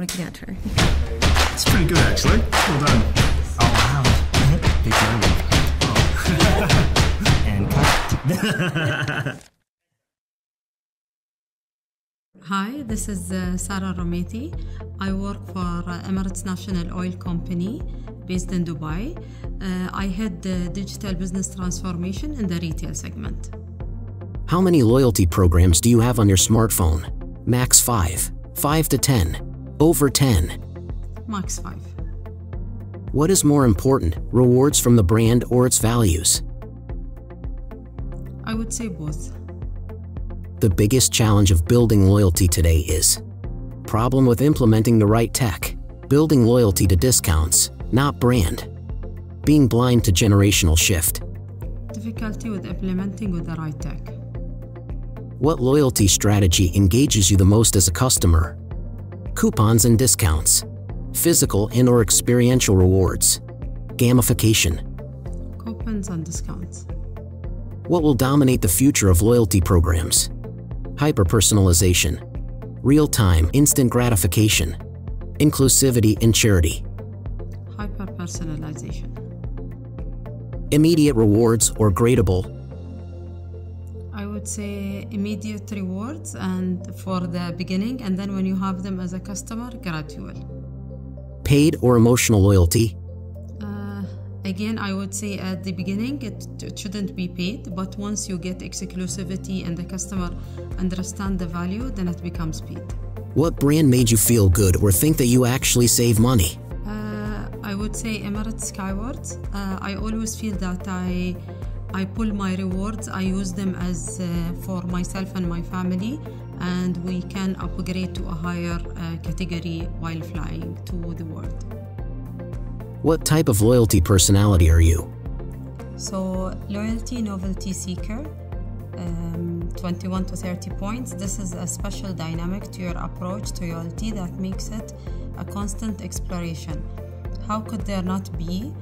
looking at her. It's pretty good, actually. Well done. Oh, wow. Big moment. and cut. Hi, this is uh, Sara Al Rumaithi. I work for uh, Emirates National Oil Company based in Dubai. Uh, I head the digital business transformation in the retail segment. How many loyalty programs do you have on your smartphone? Max 5, 5 to 10, over 10. Max 5. What is more important, rewards from the brand or its values? I would say both. The biggest challenge of building loyalty today is problem with implementing the right tech, building loyalty to discounts, not brand, being blind to generational shift. Difficulty with implementing with the right tech. What loyalty strategy engages you the most as a customer? Coupons and discounts, physical and or experiential rewards, gamification. Coupons and discounts. What will dominate the future of loyalty programs? hyper-personalization, real-time instant gratification, inclusivity and charity, Hyper-personalization. immediate rewards or gradable, would say immediate rewards and for the beginning and then when you have them as a customer, gradual. paid or emotional loyalty, Uh, again, I would say at the beginning it, it shouldn't be paid, but once you get exclusivity and the customer understand the value, then it becomes paid. what brand made you feel good or think that you actually save money? Uh, I would say Emirates Skywards. Uh, I always feel that I I pull my rewards. I use them as uh, for myself and my family, and we can upgrade to a higher uh, category while flying to the world. What type of loyalty personality are you? So loyalty, novelty seeker. Um, 21 to 30 points. This is a special dynamic to your approach to loyalty that makes it a constant exploration. How could there not be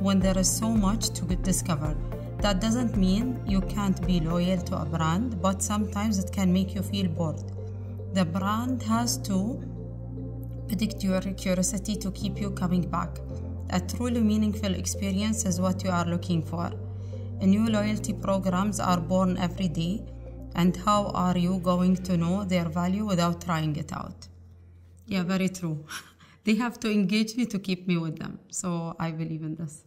when there is so much to discover? That doesn't mean you can't be loyal to a brand, but sometimes it can make you feel bored. The brand has to predict your curiosity to keep you coming back. A truly meaningful experience is what you are looking for. New loyalty programs are born every day, and how are you going to know their value without trying it out? Yeah, very true. they have to engage me to keep me with them. So I believe in this.